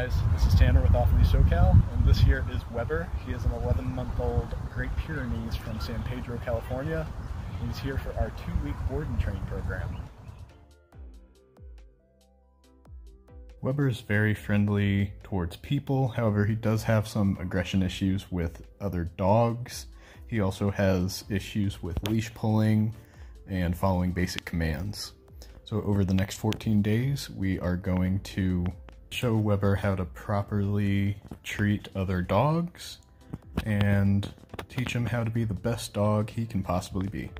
guys, this is Tanner with Off Leash SoCal, and this here is Weber. He is an 11 month old Great Pyrenees from San Pedro, California. He's here for our two week board and train program. Weber is very friendly towards people, however, he does have some aggression issues with other dogs. He also has issues with leash pulling and following basic commands. So, over the next 14 days, we are going to show Weber how to properly treat other dogs and teach him how to be the best dog he can possibly be.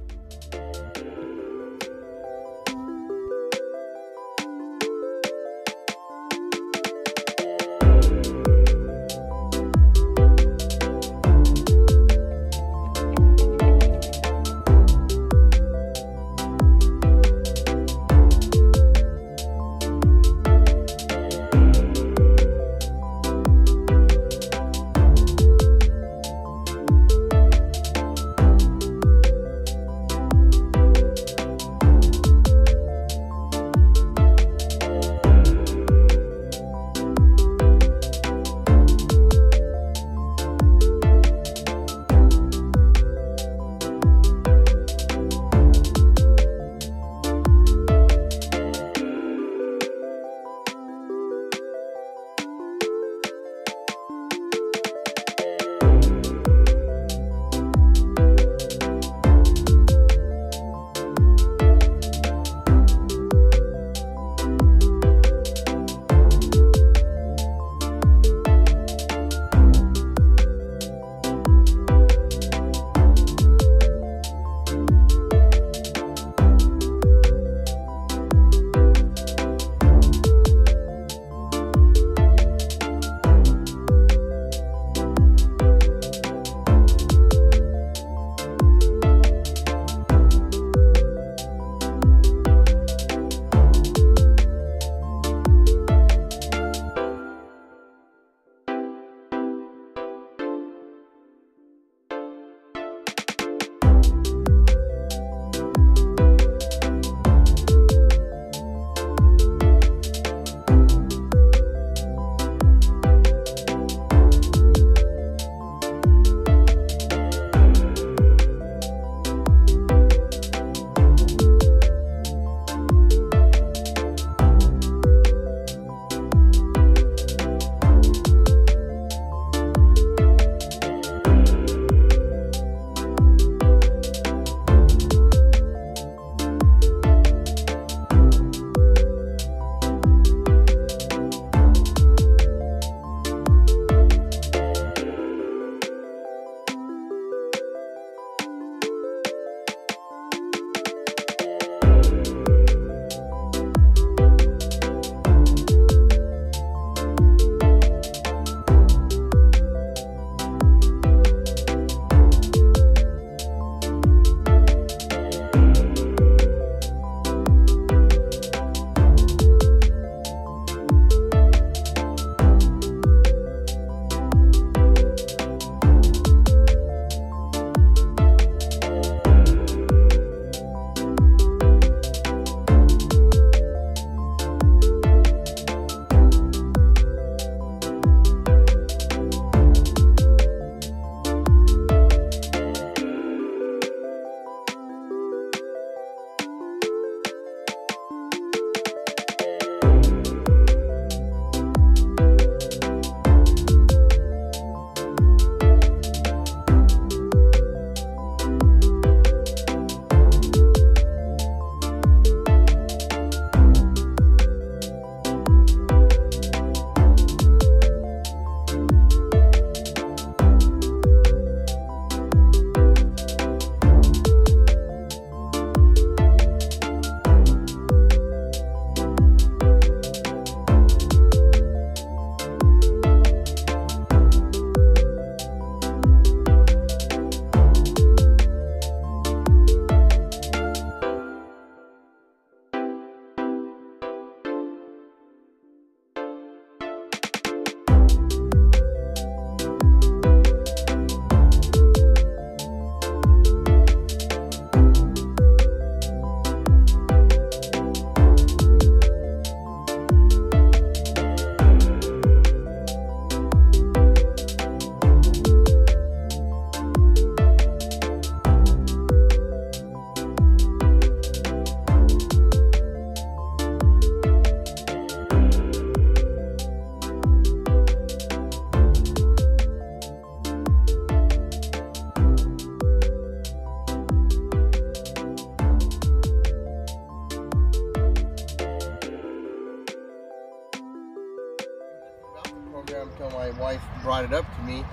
Brought it up to me,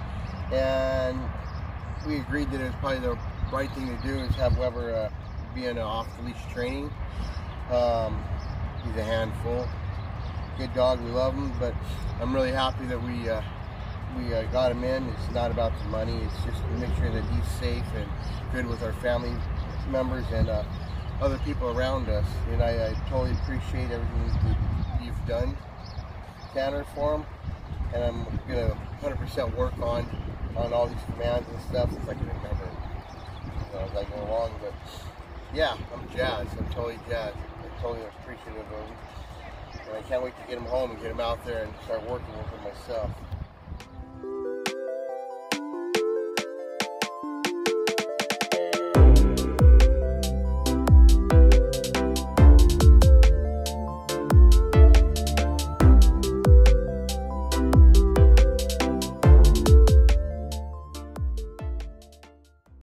and we agreed that it was probably the right thing to do is have Weber uh, be in an off-the-leash training. Um, he's a handful. Good dog, we love him, but I'm really happy that we uh, we uh, got him in. It's not about the money. It's just to make sure that he's safe and good with our family members and uh, other people around us. And I, I totally appreciate everything you've done, Tanner, for him. And I'm gonna 100% work on on all these commands and stuff since I can remember you know, as I go along. But yeah, I'm jazzed. I'm totally jazzed. I'm totally appreciative of him. And I can't wait to get him home and get him out there and start working with him myself.